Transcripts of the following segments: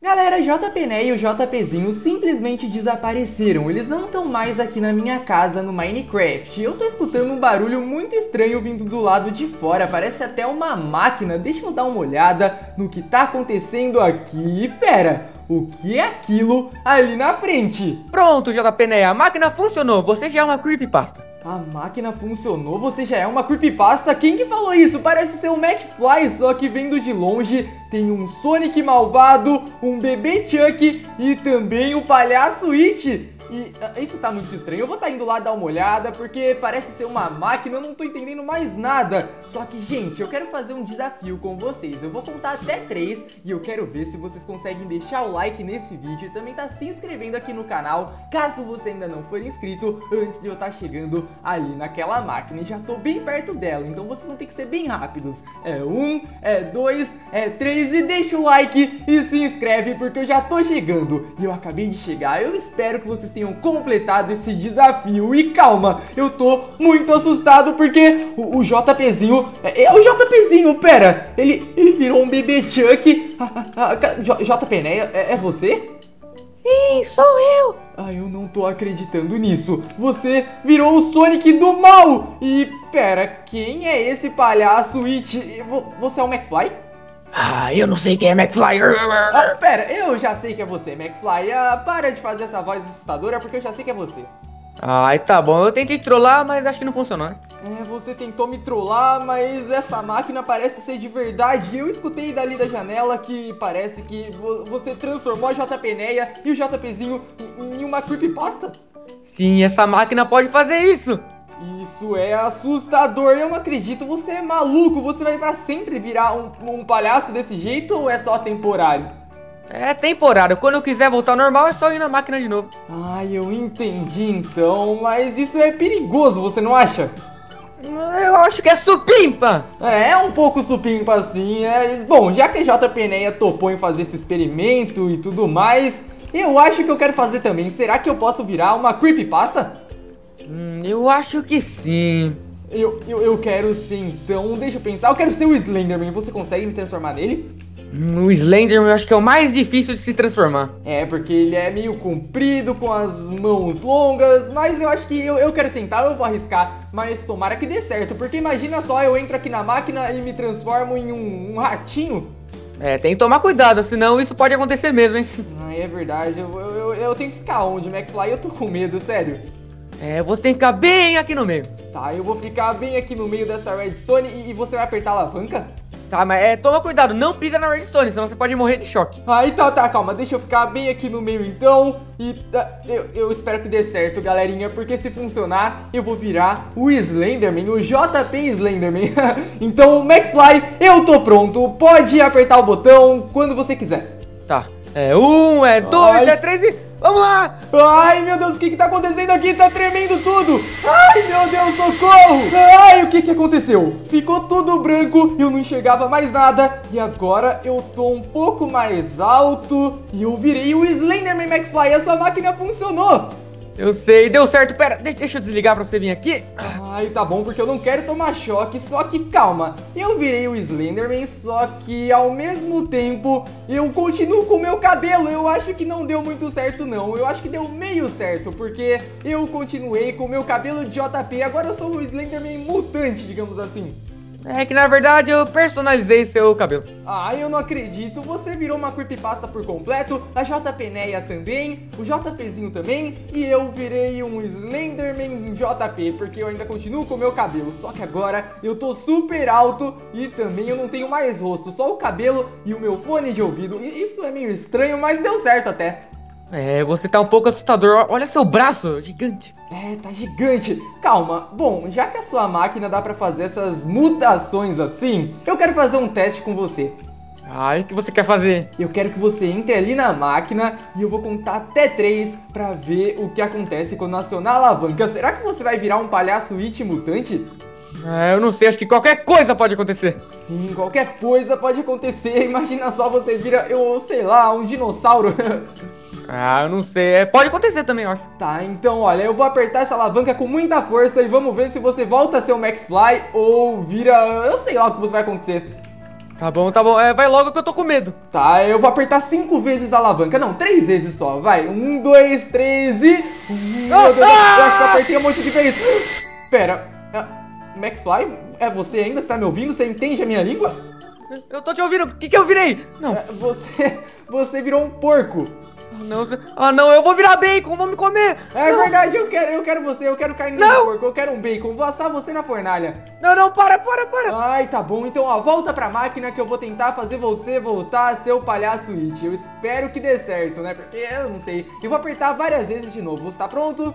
Galera, JPNE e o JPzinho simplesmente desapareceram. Eles não estão mais aqui na minha casa no Minecraft. Eu tô escutando um barulho muito estranho vindo do lado de fora. Parece até uma máquina. Deixa eu dar uma olhada no que tá acontecendo aqui. Pera, o que é aquilo ali na frente? Pronto, JPNE, a máquina funcionou. Você já é uma creepypasta. A máquina funcionou, você já é uma creepypasta? Quem que falou isso? Parece ser um McFly, só que vendo de longe tem um Sonic malvado, um bebê Chuck e também o palhaço It. E uh, isso tá muito estranho. Eu vou tá indo lá dar uma olhada, porque parece ser uma máquina, eu não tô entendendo mais nada. Só que, gente, eu quero fazer um desafio com vocês. Eu vou contar até três e eu quero ver se vocês conseguem deixar o like nesse vídeo e também tá se inscrevendo aqui no canal, caso você ainda não for inscrito, antes de eu estar tá chegando ali naquela máquina. E já tô bem perto dela, então vocês vão ter que ser bem rápidos. É um, é dois, é três e deixa o like e se inscreve, porque eu já tô chegando. E eu acabei de chegar, eu espero que vocês tenham completado esse desafio. E calma, eu tô muito assustado porque o, o JPzinho. É, é, o JPzinho, pera! Ele, ele virou um bebê Chuck. JP, né? É, é você? Sim, sou eu! Ah, eu não tô acreditando nisso. Você virou o Sonic do mal! E pera, quem é esse palhaço It? Você é o McFly? Ah, eu não sei quem é McFly. Ah, pera, eu já sei que é você, McFly. Ah, para de fazer essa voz assustadora porque eu já sei que é você. Ai, tá bom. Eu tentei trollar, mas acho que não funcionou, né? É, você tentou me trollar, mas essa máquina parece ser de verdade. Eu escutei dali da janela que parece que você transformou a JPneia e o JPzinho em uma creepypasta. Sim, essa máquina pode fazer isso. Isso é assustador, eu não acredito, você é maluco, você vai para sempre virar um, um, palhaço desse jeito ou é só temporário? É temporário, quando eu quiser voltar ao normal é só ir na máquina de novo. Ai, eu entendi então, mas isso é perigoso, você não acha? Eu acho que é supimpa! É, é um pouco supimpa assim, é... Bom, já que a JPNEA topou em fazer esse experimento e tudo mais, eu acho que eu quero fazer também. Será que eu posso virar uma creepypasta? Hum, eu acho que sim. Eu, eu, eu quero sim, então deixa eu pensar. Eu quero ser o Slenderman. Você consegue me transformar nele? Hum, o Slenderman eu acho que é o mais difícil de se transformar. É, porque ele é meio comprido, com as mãos longas, mas eu acho que eu, eu quero tentar, eu vou arriscar, mas tomara que dê certo, porque imagina só, eu entro aqui na máquina e me transformo em um, um ratinho. É, tem que tomar cuidado, senão isso pode acontecer mesmo, hein? Ah, é verdade, eu, eu, eu tenho que ficar onde, McFly? Eu tô com medo, sério. É, você tem que ficar bem aqui no meio. Tá, eu vou ficar bem aqui no meio dessa redstone e, e você vai apertar a alavanca? Tá, mas é, toma cuidado, não pisa na redstone, senão você pode morrer de choque. Ah, então tá, calma, deixa eu ficar bem aqui no meio então. E uh, eu, eu espero que dê certo, galerinha, porque se funcionar, eu vou virar o Slenderman, o JP Slenderman. então, McFly, eu tô pronto, pode apertar o botão quando você quiser. Tá, é um, é dois, Ai. é três e... Vamos lá! Ai, meu Deus, o que que tá acontecendo aqui? Tá tremendo tudo! Ai, meu Deus, socorro! Ai, o que que aconteceu? Ficou tudo branco, eu não enxergava mais nada. E agora eu tô um pouco mais alto e eu virei o Slenderman McFly. A sua máquina funcionou! Eu sei, deu certo. Pera, deixa, deixa eu desligar pra você vir aqui. Ai, tá bom, porque eu não quero tomar choque. Só que calma, eu virei o Slenderman, só que ao mesmo tempo eu continuo com o meu cabelo. Eu acho que não deu muito certo, não. Eu acho que deu meio certo, porque eu continuei com o meu cabelo de JP. Agora eu sou o Slenderman mutante, digamos assim. É que na verdade eu personalizei seu cabelo. Ah, eu não acredito. Você virou uma creepypasta por completo, a JPneia também, o JPzinho também, e eu virei um Slenderman JP, porque eu ainda continuo com o meu cabelo. Só que agora eu tô super alto e também eu não tenho mais rosto, só o cabelo e o meu fone de ouvido. E isso é meio estranho, mas deu certo até. É, você tá um pouco assustador. Olha seu braço, gigante. É, tá gigante. Calma. Bom, já que a sua máquina dá pra fazer essas mutações assim, eu quero fazer um teste com você. Ai, o que você quer fazer? Eu quero que você entre ali na máquina e eu vou contar até três pra ver o que acontece quando acionar a alavanca. Será que você vai virar um palhaço it mutante? É, eu não sei, acho que qualquer coisa pode acontecer. Sim, qualquer coisa pode acontecer. Imagina só você vira, eu sei lá, um dinossauro. Ah, eu não sei. É, pode acontecer também, eu acho. Tá, então olha, eu vou apertar essa alavanca com muita força e vamos ver se você volta a ser o McFly ou vira. Eu sei lá o que vai acontecer. Tá bom, tá bom. É, vai logo que eu tô com medo. Tá, eu vou apertar cinco vezes a alavanca. Não, três vezes só. Vai. Um, dois, três e. Meu Deus, eu acho que eu apertei um monte de vezes. Pera. McFly? É você ainda? Você tá me ouvindo? Você entende a minha língua? Eu tô te ouvindo. O que que eu virei? Não. É, Você. Você virou um porco. Ah, não. Ah, não. Eu vou virar bacon. Vou me comer. É não. verdade, eu quero, eu quero você, eu quero carne Não. de porco, eu quero um bacon. Vou assar você na fornalha. Não, não. Para, para, para. Ai, tá bom. Então, ó, volta pra máquina que eu vou tentar fazer você voltar a ser o palhaço It. Eu espero que dê certo, né? Porque eu não sei. Eu vou apertar várias vezes de novo. Você tá pronto?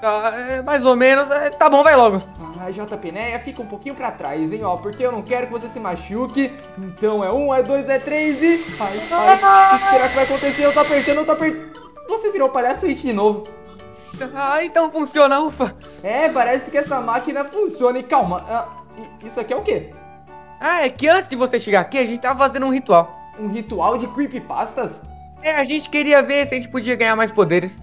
Tá, é, mais ou menos. É, tá bom, vai logo. Ah, JP Neia, fica um pouquinho pra trás, hein, ó. Porque eu não quero que você se machuque. Então é um, é dois, é três e. Ai, ai, o que será que vai acontecer? Eu tô apertando, eu tô apertando. Você virou palhaço It de novo. Ah, então funciona, ufa. É, parece que essa máquina funciona. E calma, ah, isso aqui é o quê? Ah, é que antes de você chegar aqui, a gente tava fazendo um ritual. Um ritual de creepypastas? É, a gente queria ver se a gente podia ganhar mais poderes.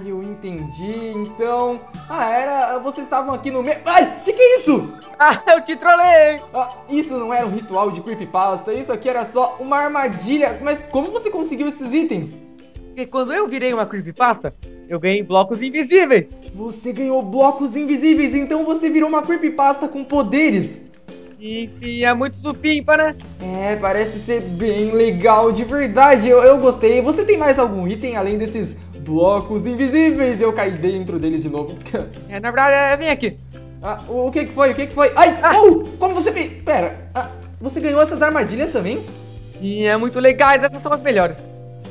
Ai, eu entendi. Então. Ah, era. Vocês estavam aqui no meio. Ai, que que é isso? Ah, eu te trolei! Ah, isso não era um ritual de creepypasta. Isso aqui era só uma armadilha. Mas como você conseguiu esses itens? Porque quando eu virei uma creepypasta, eu ganhei blocos invisíveis. Você ganhou blocos invisíveis, então você virou uma creepypasta com poderes. E se é muito supimpa, né? É, parece ser bem legal, de verdade. Eu, eu gostei. Você tem mais algum item além desses blocos invisíveis? Eu caí dentro deles de novo. É, na verdade, é, vem aqui. Ah, o o que que foi? O que que foi? Ai! Ah. Oh! Como você fez? Pera, ah, você ganhou essas armadilhas também? E é muito legais, essas são as melhores.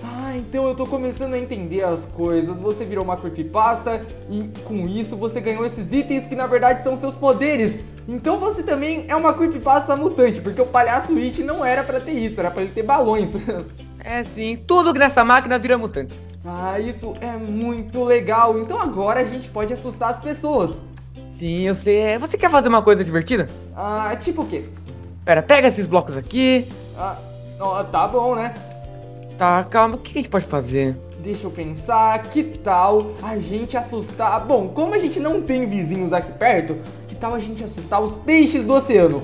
Ah, então eu tô começando a entender as coisas. Você virou uma creepypasta e com isso você ganhou esses itens que na verdade são seus poderes. Então você também é uma creepypasta mutante, porque o palhaço It não era pra ter isso, era pra ele ter balões. É sim, tudo que nessa máquina vira mutante. ah, isso é muito legal. Então agora a gente pode assustar as pessoas. Sim, eu sei. Você quer fazer uma coisa divertida? Ah, tipo o quê? Pera, pega esses blocos aqui. Ah, ó, tá bom, né? Tá, calma, o que a gente pode fazer? Deixa eu pensar, que tal a gente assustar? Bom, como a gente não tem vizinhos aqui perto, que tal a gente assustar os peixes do oceano?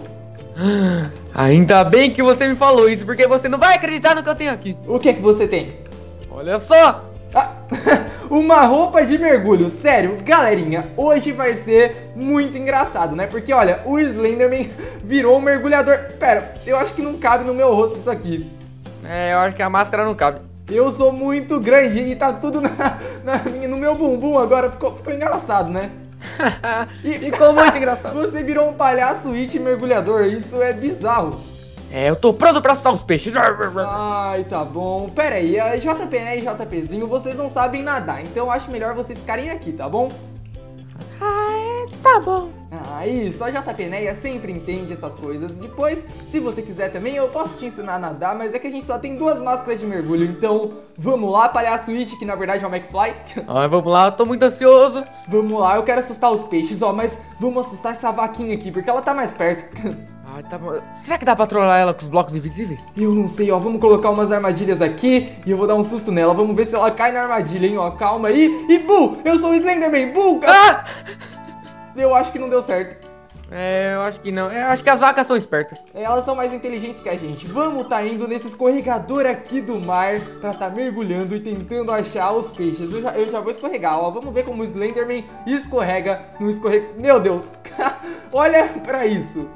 Ainda bem que você me falou isso, porque você não vai acreditar no que eu tenho aqui. O que é que você tem? Olha só! Ah, uma roupa de mergulho, sério, galerinha, hoje vai ser muito engraçado, né? Porque olha, o Slenderman virou um mergulhador. Pera, eu acho que não cabe no meu rosto isso aqui. É, eu acho que a máscara não cabe. Eu sou muito grande e tá tudo na, na no meu bumbum agora, ficou, ficou engraçado, né? E- Ficou muito engraçado. Você virou um palhaço it mergulhador, isso é bizarro. É, eu tô pronto pra assustar os peixes. Ai, tá bom. Pera aí, a JP né, e JPzinho, vocês não sabem nadar, então eu acho melhor vocês ficarem aqui, tá bom? Ah, é, tá bom. Ah, isso, a JP Neia sempre entende essas coisas. Depois, se você quiser também, eu posso te ensinar a nadar, mas é que a gente só tem duas máscaras de mergulho, então vamos lá, palhaço It, que na verdade é o McFly. Ai, vamos lá, eu tô muito ansioso. vamos lá, eu quero assustar os peixes, ó, mas vamos assustar essa vaquinha aqui, porque ela tá mais perto. Ai, tá. Será que dá pra trollar ela com os blocos invisíveis? Eu não sei, ó, vamos colocar umas armadilhas aqui e eu vou dar um susto nela. Vamos ver se ela cai na armadilha, hein, ó. Calma aí. E bu, eu sou o Slenderman, bu. Ah! Eu acho que não deu certo. É, eu acho que não. Eu acho que as vacas são espertas. Elas são mais inteligentes que a gente. Vamos tá indo nesse escorregador aqui do mar pra tá mergulhando e tentando achar os peixes. Eu já, eu já vou escorregar, ó. Vamos ver como o Slenderman escorrega no escorrega. Meu Deus! Olha pra isso!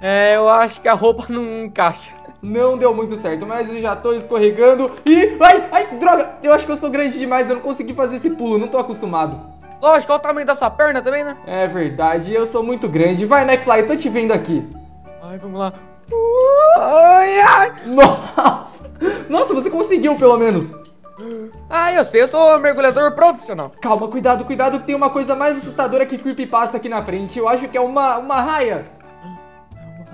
É, eu acho que a roupa não encaixa. Não deu muito certo, mas eu já tô escorregando e. Ai, ai, droga! Eu acho que eu sou grande demais, eu não consegui fazer esse pulo, não tô acostumado. Lógico, olha o tamanho da sua perna também, né? É verdade, eu sou muito grande. Vai, eu tô te vendo aqui. Ai, vamos lá. Ai, ai. Nossa! Nossa, você conseguiu pelo menos. Ah, eu sei, eu sou um mergulhador profissional. Calma, cuidado, cuidado, que tem uma coisa mais assustadora que Creepypasta aqui na frente. Eu acho que é uma, uma raia.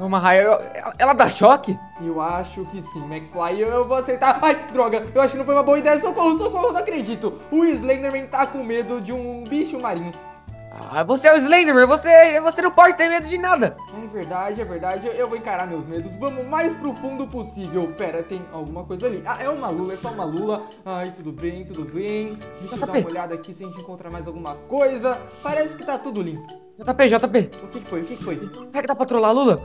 Uma raia, ela- ela dá choque? Eu acho que sim, McFly, eu, eu vou aceitar. Ai, droga, eu acho que não foi uma boa ideia. Socorro, socorro, não acredito. O Slenderman tá com medo de um bicho marinho. Ah, você é o Slenderman, você, você não pode ter medo de nada. É verdade, é verdade. Eu, eu vou encarar meus medos. Vamos mais profundo possível. Pera, tem alguma coisa ali. Ah, é uma lula, é só uma lula. Ai, tudo bem, tudo bem. Deixa eu dar uma olhada aqui se a gente encontrar mais alguma coisa. Parece que tá tudo limpo. JP, JP, O que, que foi? O que, que foi? será que dá pra trollar a Lula?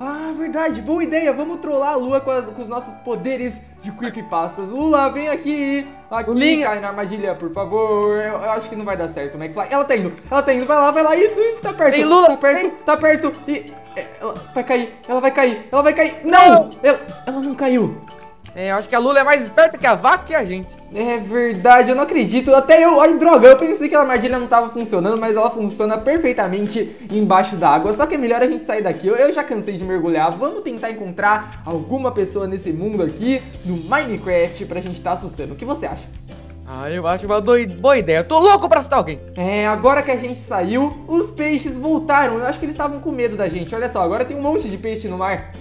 Ah, verdade, boa ideia. Vamos trollar a Lua com, as- com os nossos poderes de creepypastas. Lula, vem aqui. Aqui, Lulinha. cai na armadilha, por favor. Eu, eu acho que não vai dar certo, McFly. Ela tá indo, ela tá indo. Vai lá, vai lá. Isso, isso, tá perto. Vem, Lula, tá perto, vem. tá perto. E é, ela vai cair, ela vai cair, ela vai cair. Não! Ela, ela não caiu. É, eu acho que a Lula é mais esperta que a vaca e a gente. É verdade, eu não acredito. Até eu. Ai, droga, eu pensei que a armadilha não tava funcionando, mas ela funciona perfeitamente embaixo d'água. Só que é melhor a gente sair daqui. Eu, eu já cansei de mergulhar. Vamos tentar encontrar alguma pessoa nesse mundo aqui, no Minecraft, pra gente tá assustando. O que você acha? Ah, eu acho uma doi- boa ideia. Eu tô louco pra assustar alguém. É, agora que a gente saiu, os peixes voltaram. Eu acho que eles estavam com medo da gente. Olha só, agora tem um monte de peixe no mar.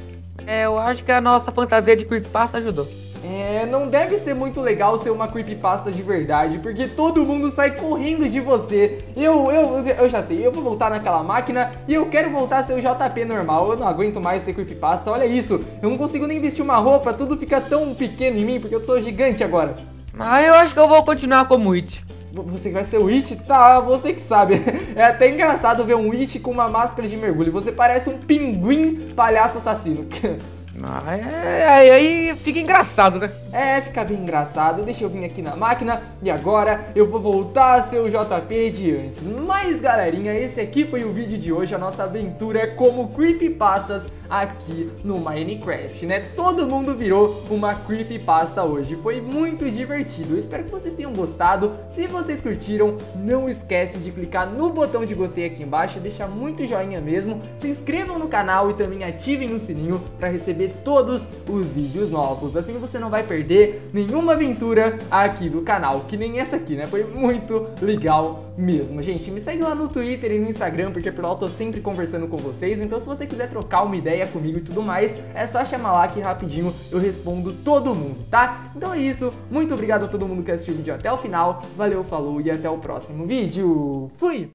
É, eu acho que a nossa fantasia de creepypasta ajudou. É, não deve ser muito legal ser uma creepypasta de verdade, porque todo mundo sai correndo de você. Eu, eu, eu já sei, eu vou voltar naquela máquina e eu quero voltar a ser o JP normal. Eu não aguento mais ser creepypasta, olha isso. Eu não consigo nem vestir uma roupa, tudo fica tão pequeno em mim, porque eu sou gigante agora. Mas eu acho que eu vou continuar como It. Você que vai ser o It? Tá, você que sabe. É até engraçado ver um It com uma máscara de mergulho. Você parece um pinguim palhaço assassino. Mas é, aí, aí fica engraçado, né? É, fica bem engraçado. Deixa eu vir aqui na máquina e agora eu vou voltar a ser o JP de antes. Mas galerinha, esse aqui foi o vídeo de hoje, a nossa aventura como creepypastas aqui no Minecraft, né? Todo mundo virou uma creepypasta hoje. Foi muito divertido. Eu espero que vocês tenham gostado. Se vocês curtiram, não esquece de clicar no botão de gostei aqui embaixo, deixar muito joinha mesmo. Se inscrevam no canal e também ativem o sininho para receber todos os vídeos novos. Assim você não vai perder nenhuma aventura aqui do canal, que nem essa aqui, né? Foi muito legal mesmo. Gente, me segue lá no Twitter e no Instagram, porque por lá eu tô sempre conversando com vocês. Então, se você quiser trocar uma ideia comigo e tudo mais, é só chamar lá que rapidinho eu respondo todo mundo, tá? Então é isso. Muito obrigado a todo mundo que assistiu o vídeo até o final. Valeu, falou e até o próximo vídeo. Fui!